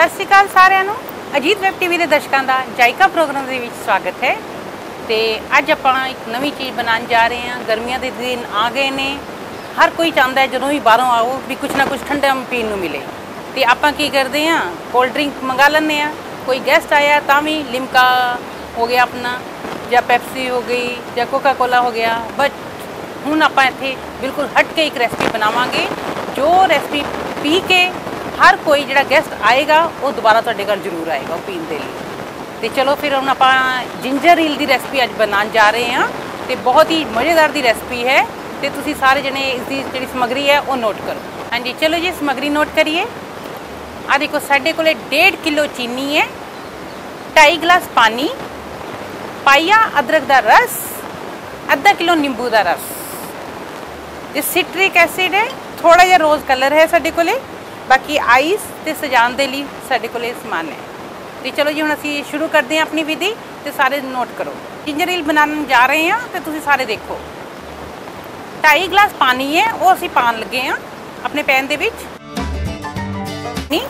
ਸਤਿ ਸ਼੍ਰੀ ਅਕਾਲ ਸਾਰਿਆਂ ਨੂੰ। ਅਜੀਤ ਵੈਬ ਟੀਵੀ ਦੇ ਦਰਸ਼ਕਾਂ ਦਾ ਜਾਇਕਾ ਪ੍ਰੋਗਰਾਮ ਦੇ ਵਿੱਚ ਸਵਾਗਤ ਹੈ। ਤੇ ਅੱਜ ਆਪਾਂ ਇੱਕ ਨਵੀਂ ਚੀਜ਼ ਬਣਾਉਣ ਜਾ ਰਹੇ ਹਾਂ। ਗਰਮੀਆਂ ਦੇ ਦਿਨ ਆ ਗਏ ਨੇ। ਹਰ ਕੋਈ ਚਾਹੁੰਦਾ ਹੈ ਜਦੋਂ ਵੀ ਬਾਹਰੋਂ ਆਓ ਵੀ ਕੁਝ ਨਾ ਕੁਝ ਠੰਡਾ ਪੀਣ ਨੂੰ ਮਿਲੇ। ਤੇ ਆਪਾਂ ਕੀ ਕਰਦੇ ਹਾਂ? ਕੋਲਡ ਡਰਿੰਕ ਮੰਗਾ ਲੈਂਦੇ ਹਾਂ। ਕੋਈ ਗੈਸਟ ਆਇਆ ਤਾਂ ਵੀ ਲਿਮਕਾ ਹੋ ਗਿਆ ਆਪਣਾ, ਜਾਂ ਪੈਪਸੀ ਹੋ ਗਈ, ਜਾਂ ਕੋਕਾ ਕੋਲਾ ਹੋ ਗਿਆ। ਬਟ ਹੁਣ ਆਪਾਂ ਇੱਥੇ ਬਿਲਕੁਲ ਹਟ ਕੇ ਇੱਕ ਰੈਸਪੀ ਬਣਾਵਾਂਗੇ। ਜੋ ਰੈਸਪੀ ਪੀ ਕੇ ਹਰ ਕੋਈ ਜਿਹੜਾ ਗੈਸਟ ਆਏਗਾ, ਉਹ ਦੁਬਾਰਾ ਤੁਹਾਡੇ ਘਰ ਜ਼ਰੂਰ ਆਏਗਾ ਉਹ ਪੀਣ ਦੇ ਲਈ। ਤੇ ਚਲੋ ਫਿਰ ਹੁਣ ਆਪਾਂ ਜਿੰਜਰ ਹੀਲ ਦੀ ਰੈਸਪੀ ਅੱਜ ਬਣਾਉਣ ਜਾ ਰਹੇ ਹਾਂ ਤੇ ਬਹੁਤ ਹੀ ਮਜ਼ੇਦਾਰ ਦੀ ਰੈਸਪੀ ਹੈ ਤੇ ਤੁਸੀਂ ਸਾਰੇ ਜਣੇ ਇਸ ਦੀ ਜਿਹੜੀ ਸਮਗਰੀ ਹੈ, ਉਹ ਨੋਟ ਕਰੋ। ਹਾਂਜੀ, ਚਲੋ ਜੀ, ਸਮਗਰੀ ਨੋਟ ਕਰੀਏ। ਆ ਦੇਖੋ, ਸਾਡੇ ਕੋਲੇ 1.5 ਕਿਲੋ ਚੀਨੀ ਹੈ 2.5 ਗਲਾਸ ਪਾਣੀ ਪਾਈਆ ਅਦਰਕ ਦਾ ਰਸ, ਅੱਧਾ ਕਿਲੋ ਨਿੰਬੂ ਦਾ ਰਸ। ਤੇ ਸਿਟ੍ਰਿਕ ਐਸਿਡ ਹੈ ਥੋੜਾ ਜਿਹਾ ਰੋਜ਼ ਕਲਰ ਹੈ ਸਾਡੇ ਕੋਲੇ। ਬਾਕੀ ਆਈਸ ਤੇ ਸਜਾਉਣ ਦੇ ਲਈ ਸਾਡੇ ਕੋਲ ਇਹ ਸਮਾਨ ਹੈ। ਤੇ ਚਲੋ ਜੀ, ਹੁਣ ਅਸੀਂ ਸ਼ੁਰੂ ਕਰਦੇ ਹਾਂ ਆਪਣੀ ਵਿਧੀ ਤੇ ਸਾਰੇ ਨੋਟ ਕਰੋ। ਜਿੰਜਰ ਹੀਲ ਬਣਾਉਣ ਜਾ ਰਹੇ ਹਾਂ ਤੇ ਤੁਸੀਂ ਸਾਰੇ ਦੇਖੋ। 2.5 ਗਲਾਸ ਪਾਣੀ ਹੈ, ਉਹ ਅਸੀਂ ਪਾਣ ਲੱਗੇ ਹਾਂ ਆਪਣੇ ਪੈਨ ਦੇ ਵਿੱਚ। ਨਹੀਂ।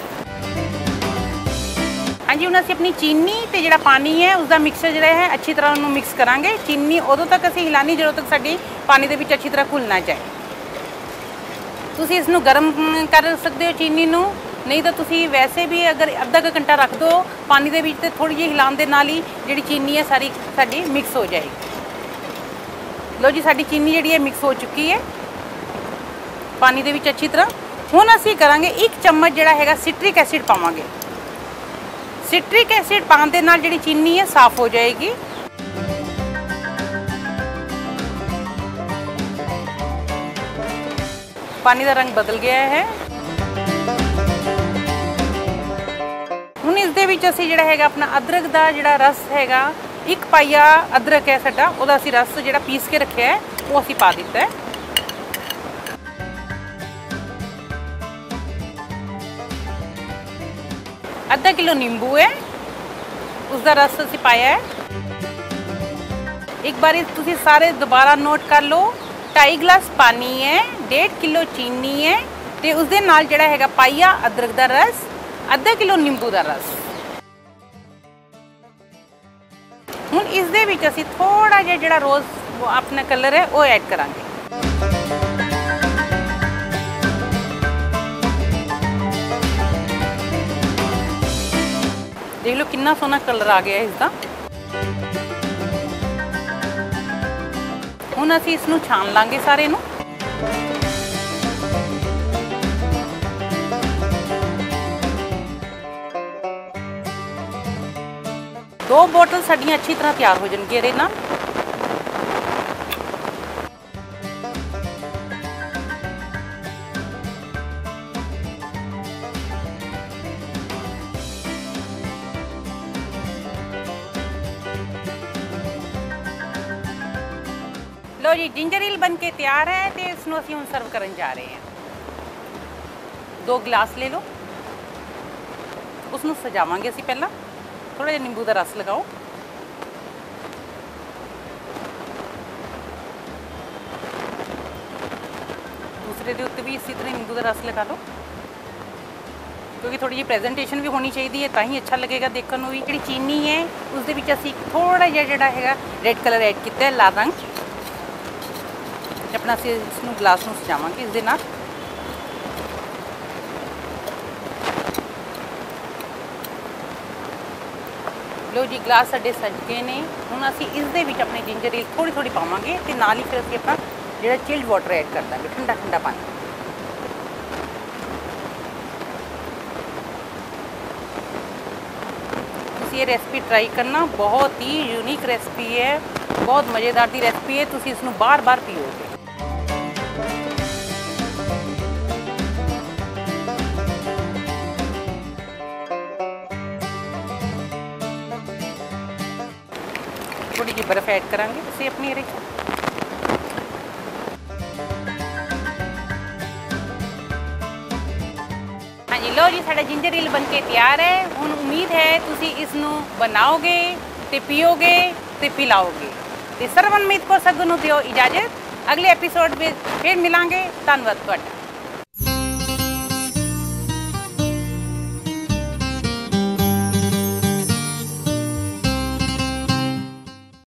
ਹਾਂਜੀ, ਹੁਣ ਅਸੀਂ ਆਪਣੀ ਚੀਨੀ ਤੇ ਜਿਹੜਾ ਪਾਣੀ ਹੈ ਉਸ ਦਾ ਮਿਕਸਚਰ ਜਿਹੜਾ ਹੈ, ਅੱਛੀ ਤਰ੍ਹਾਂ ਉਹਨੂੰ ਮਿਕਸ ਕਰਾਂਗੇ। ਚੀਨੀ ਉਦੋਂ ਤੱਕ ਅਸੀਂ ਹਿਲਾਣੀ ਜਦੋਂ ਤੱਕ ਸਾਡੀ ਪਾਣੀ ਦੇ ਵਿੱਚ ਅੱਛੀ ਤਰ੍ਹਾਂ ਘੁਲ ਨਾ ਜਾਏ। ਤੁਸੀਂ ਇਸ ਨੂੰ ਗਰਮ ਕਰ ਸਕਦੇ ਹੋ ਚੀਨੀ ਨੂੰ। ਨਹੀਂ ਤਾਂ ਤੁਸੀਂ ਵੈਸੇ ਵੀ ਅਗਰ ਅੱਧਾ ਕੁ ਘੰਟਾ ਰੱਖ ਦਿਓ ਪਾਣੀ ਦੇ ਵਿੱਚ ਤੇ ਥੋੜੀ ਜਿਹੀ ਹਿਲਾਉਣ ਦੇ ਨਾਲ ਹੀ ਜਿਹੜੀ ਚੀਨੀ ਹੈ ਸਾਰੀ ਸਾਡੀ ਮਿਕਸ ਹੋ ਜਾਏਗੀ। ਲੋ ਜੀ, ਸਾਡੀ ਚੀਨੀ ਜਿਹੜੀ ਹੈ ਮਿਕਸ ਹੋ ਚੁੱਕੀ ਹੈ। ਪਾਣੀ ਦੇ ਵਿੱਚ ਅੱਛੀ ਤਰ੍ਹਾਂ। ਹੁਣ ਅਸੀਂ ਕਰਾਂਗੇ ਇੱਕ ਚਮਚ ਜਿਹੜਾ ਹੈਗਾ ਸਿਟ੍ਰਿਕ ਐਸਿਡ ਪਾਵਾਂਗੇ। ਸਿਟ੍ਰਿਕ ਐਸਿਡ ਪਾਉਣ ਦੇ ਨਾਲ ਜਿਹੜੀ ਚੀਨੀ ਹੈ ਸਾਫ਼ ਹੋ ਜਾਏਗੀ। ਪਾਣੀ ਦਾ ਰੰਗ ਬਦਲ ਗਿਆ ਹੈ ਹੁਣ ਇਸ ਦੇ ਵਿੱਚ ਅਸੀਂ ਜਿਹੜਾ ਹੈਗਾ ਆਪਣਾ ਅਦਰਕ ਦਾ ਜਿਹੜਾ ਰਸ ਹੈਗਾ ਇੱਕ ਪਾਈਆ ਅਦਰਕ ਹੈ ਸਾਡਾ ਉਹਦਾ ਅਸੀਂ ਰਸ ਜਿਹੜਾ ਪੀਸ ਕੇ ਰੱਖਿਆ ਹੈ ਉਹ ਅਸੀਂ ਪਾ ਦਿੱਤਾ ਹੈ ਅੱਧਾ ਕਿਲੋ ਨਿੰਬੂ ਹੈ ਉਸ ਦਾ ਰਸ ਅਸੀਂ ਪਾਇਆ ਹੈ ਇੱਕ ਵਾਰੀ ਤੁਸੀਂ ਸਾਰੇ ਦੁਬਾਰਾ ਨੋਟ ਕਰ ਲਓ 2.5 ਗਲਾਸ ਪਾਣੀ ਹੈ 1.5 ਕਿਲੋ ਚੀਨੀ ਹੈ ਤੇ ਉਸ ਦੇ ਨਾਲ ਜਿਹੜਾ ਹੈਗਾ ਪਾਈਆ ਅਦਰਕ ਦਾ ਰਸ, ਅੱਧਾ ਕਿਲੋ ਨਿੰਬੂ ਦਾ ਰਸ। ਹੁਣ ਇਸ ਦੇ ਵਿੱਚ ਅਸੀਂ ਥੋੜਾ ਜਿਹਾ ਜਿਹੜਾ ਰੋਜ਼ ਆਪਣਾ ਕਲਰ ਹੈ, ਉਹ ਐਡ ਕਰਾਂਗੇ। ਦੇਖ ਲਓ ਕਿੰਨਾ ਸੋਹਣਾ ਕਲਰ ਆ ਗਿਆ ਇਸ ਦਾ। ਹੁਣ ਅਸੀਂ ਇਸ ਨੂੰ ਛਾਣ ਲਾਂਗੇ ਸਾਰੇ ਨੂੰ। ਦੋ ਬੋਟਲ ਸਾਡੀਆਂ ਅੱਛੀ ਤਰ੍ਹਾਂ ਤਿਆਰ ਹੋ ਜਾਣਗੀਆਂ ਇਹਦੇ ਨਾਲ। ਲੋ ਜੀ ਜਿੰਜਰ ਹੀਲ ਬਣ ਕੇ ਤਿਆਰ ਹੈ ਤੇ ਇਸ ਨੂੰ ਅਸੀਂ ਹੁਣ ਸਰਵ ਕਰਨ ਜਾ ਰਹੇ ਹਾਂ ਦੋ ਗਲਾਸ ਲੈ ਲਓ ਉਸ ਨੂੰ ਸਜਾਵਾਂਗੇ ਅਸੀਂ ਪਹਿਲਾਂ ਥੋੜਾ ਜਿਹਾ ਨਿੰਬੂ ਦਾ ਰਸ ਲਗਾਓ ਦੂਸਰੇ ਦੇ ਉੱਤੇ ਵੀ ਇਸੇ ਤਰ੍ਹਾਂ ਨਿੰਬੂ ਦਾ ਰਸ ਲਗਾ ਲਓ ਕਿਉਂਕਿ ਥੋੜੀ ਜਿਹੀ ਪ੍ਰੈਜੈਂਟੇਸ਼ਨ ਵੀ ਹੋਣੀ ਚਾਹੀਦੀ ਹੈ ਤਾਂ ਹੀ ਅੱਛਾ ਲੱਗੇਗਾ ਦੇਖਣ ਨੂੰ ਵੀ ਜਿਹੜੀ ਚੀਨੀ ਹੈ ਉਸ ਦੇ ਵਿੱਚ ਅਸੀਂ ਥੋੜਾ ਜਿਹਾ ਜਿਹੜਾ ਹੈਗਾ ਰੈੱਡ ਕਲਰ ਐਡ ਕੀਤਾ ਹੈ ਲਾਲ ਰੰਗ ਆਪਣਾ ਅਸੀਂ ਇਸ ਨੂੰ ਗਲਾਸ ਨੂੰ ਸਜਾਵਾਂਗੇ ਇਸ ਦੇ ਨਾਲ। ਲੋ ਜੀ, ਗਲਾਸ ਸਾਡੇ ਸੱਜ ਗਏ ਨੇ। ਹੁਣ ਅਸੀਂ ਇਸ ਦੇ ਵਿੱਚ ਆਪਣੇ ਜਿੰਜਰ ਹੀਲ ਥੋੜੀ ਥੋੜੀ ਪਾਵਾਂਗੇ ਤੇ ਨਾਲ ਹੀ ਫਿਰ ਅਸੀਂ ਆਪਣਾ ਜਿਹੜਾ ਚਿਲਡ ਵਾਟਰ ਐਡ ਕਰ ਦਾਂਗੇ, ਠੰਡਾ ਠੰਡਾ ਪਾਣੀ। ਤੁਸੀਂ ਇਹ ਰੈਸਪੀ ਟਰਾਈ ਕਰਨਾ, ਬਹੁਤ ਹੀ ਯੂਨੀਕ ਰੈਸਪੀ ਹੈ। ਬਹੁਤ ਮਜ਼ੇਦਾਰ ਦੀ ਰੈਸਪੀ ਹੈ। ਤੁਸੀਂ ਇਸ ਨੂੰ ਬਾਰ-ਬਾਰ ਪੀਓਗੇ। ਥੋੜੀ ਬਰਫ਼ ਐਡ ਕਰਾਂਗੇ, ਤੁਸੀਂ ਆਪਣੀ ਇਹਦੇ ਹਾਂਜੀ ਲੋ ਜੀ, ਸਾਡਾ ਜਿੰਜਰ ਰੀਲ ਬਣ ਕੇ ਤਿਆਰ ਹੈ। ਹੁਣ ਉਮੀਦ ਹੈ ਤੁਸੀਂ ਇਸ ਨੂੰ ਬਣਾਓਗੇ ਤੇ ਪੀਓਗੇ ਤੇ ਪਿਲਾਓਗੇ। ਤੇ ਸਰਵਨਮੀਤ ਕੌਰ ਸਗੂ ਨੂੰ ਦਿਓ ਇਜਾਜ਼ਤ। ਅਗਲੇ ਐਪੀਸੋਡ ਵਿੱਚ ਫਿਰ ਮਿਲਾਂਗੇ। ਧੰਨਵਾਦ ਤੁਹਾਡਾ।